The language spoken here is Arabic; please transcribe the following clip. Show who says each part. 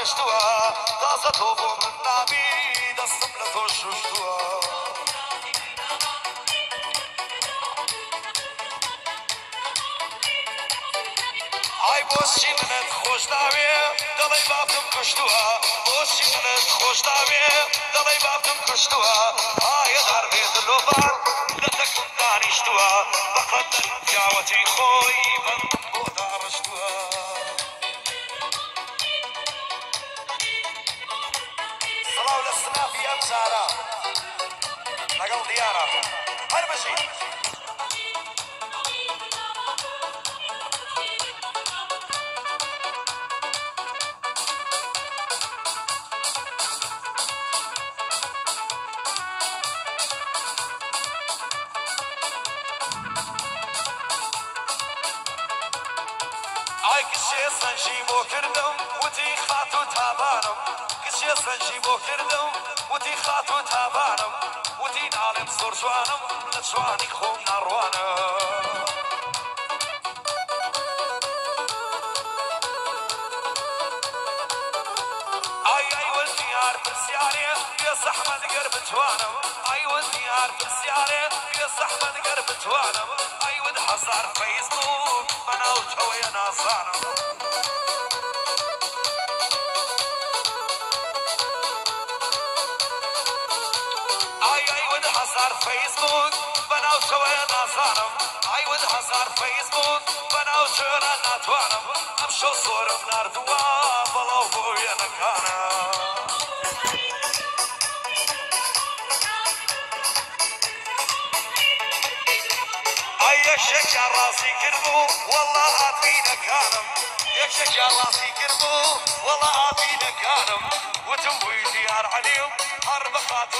Speaker 1: ڕێشتووە تازە تۆ بۆ من نابی دەستم لە تۆ شوشتووە. ئای بۆچی منت خۆش داوێ؟ دەڵی بابم کشتووە بۆچی منت خۆش داوێ؟ دەڵی بابم کشتووە ئایا دەڕێ دلۆبان لە تەکم دانیشتووە. بەقەت پیاوەتی خۆی بم زارە لەگەڵ دیارە هەر ئای کشێ سەنجی بۆ و تابانم. کشێ سەنجی بۆ کردم پرسیارێ بێ زەحمەت گەر بتوانم. ئای ود هەزار فەیسبوک بەناو تەوەیە نازانم ئای ئای ود هەزار فەیسبوک بەناو تەوەیە نازانم ئای ود هەزار فەیسبوک بەناو جۆرە ناتوانم ئەم شەو زۆرم نردووە بەڵاو بۆ وێنەکانم ئای یەکشێکیا ڕاستی کردبوو وەڵا ئاپینەکانم یەکشێکیا ڕاستی کردبوو وەڵا ئاپینەکانم وتم بووی دیار عەلیم هەر بەخات